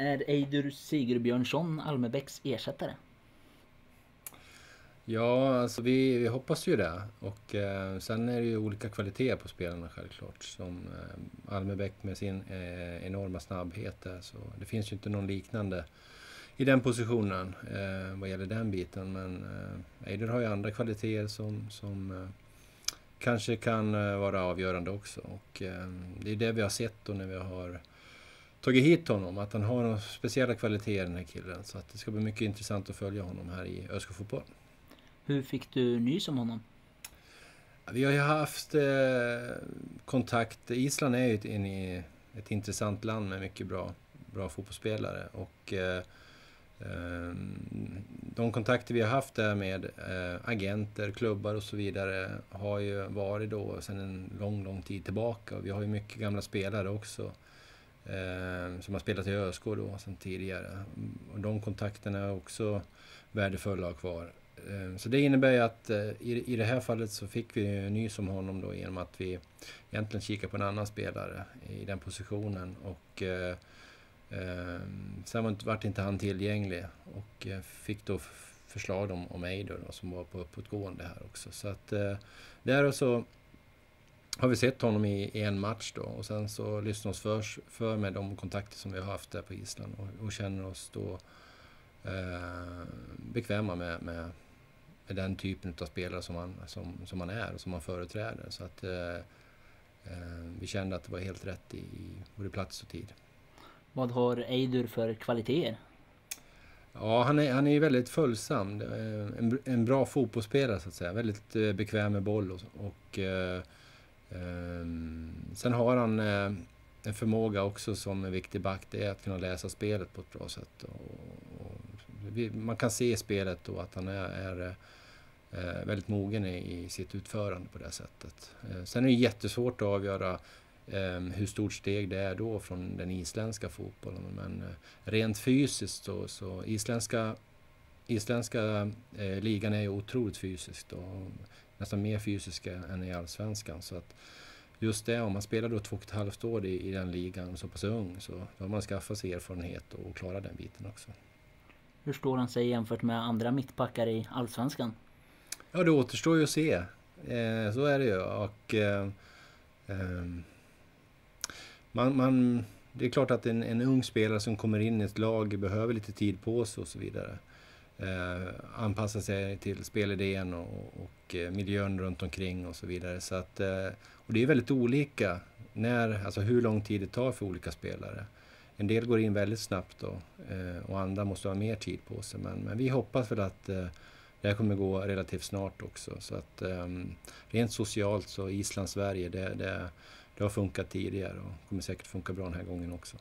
Är Eidur Sigurbjörnsson Almebäcks ersättare? Ja, alltså vi, vi hoppas ju det. Och eh, sen är det ju olika kvaliteter på spelarna självklart. Som eh, Almebäck med sin eh, enorma snabbhet där. Så det finns ju inte någon liknande i den positionen eh, vad gäller den biten. Men eh, Eider har ju andra kvaliteter som, som eh, kanske kan eh, vara avgörande också. Och eh, det är det vi har sett då när vi har tagit hit honom. Att han har några speciella kvaliteter den här killen. Så att det ska bli mycket intressant att följa honom här i ÖSK Fotboll. Hur fick du nys om honom? Vi har ju haft eh, kontakt. Island är ju ett, en, ett intressant land med mycket bra, bra fotbollsspelare. Och, eh, eh, de kontakter vi har haft där med eh, agenter, klubbar och så vidare har ju varit då sedan en lång, lång tid tillbaka. Och vi har ju mycket gamla spelare också Ehm, som har spelat i ÖSK då sen tidigare. Mm, och de kontakterna är också värdefulla att ha kvar. Eh, så det innebär ju att eh, i det här fallet så fick vi nys om honom då genom att vi egentligen kikade på en annan spelare i den positionen. Och eh, ehm, sen vart inte han tillgänglig och eh, fick då förslag om, om mig då, som var på uppåtgående här också. Så att eh, där så har vi sett honom i, i, en match då och sen så lyssnar oss för, för med de kontakter som vi har haft där på Island och, och känner oss då eh, bekväma med, med är den typen av spelare som man, som, som man är och som man företräder. Så att eh, eh, vi kände att det var helt rätt i både plats och tid. Vad har Eidur för kvaliteter? Ja, han är, han är väldigt följsam. En, en bra fotbollsspelare så att säga. Väldigt eh, bekväm med boll och, och eh, Ehm, sen har han eh, en förmåga också som en viktig back. Det är att kunna läsa spelet på ett bra sätt. Och, och vi, man kan se i spelet då att han är, är eh, väldigt mogen i, i, sitt utförande på det sättet. Eh, sen är det jättesvårt att avgöra eh, hur stort steg det är då från den isländska fotbollen. Men eh, rent fysiskt då, så isländska, isländska eh, ligan är ju otroligt fysisk Då nästan mer fysisk än i allsvenskan. Så att just det, om man spelar då två och ett halvt år i, i den ligan så pass ung så då har man skaffat sig erfarenhet och klarar den biten också. Hur står han sig jämfört med andra mittbackar i Allsvenskan? Ja, det återstår ju att se. Eh, så är det ju. Och, eh, eh, man, man, det är klart att en, en ung spelare som kommer in i ett lag behöver lite tid på sig och så vidare. Eh, anpassa sig till spelidén och, och eh, miljön runt omkring och så vidare. Så att, eh, och det är väldigt olika när, alltså hur lång tid det tar för olika spelare. En del går in väldigt snabbt då, eh, och andra måste ha mer tid på sig. Men, men vi hoppas väl att eh, det här kommer gå relativt snart också. Så att, ehm, rent socialt så Island-Sverige, det, det, det har funkat tidigare och kommer säkert funka bra den här gången också.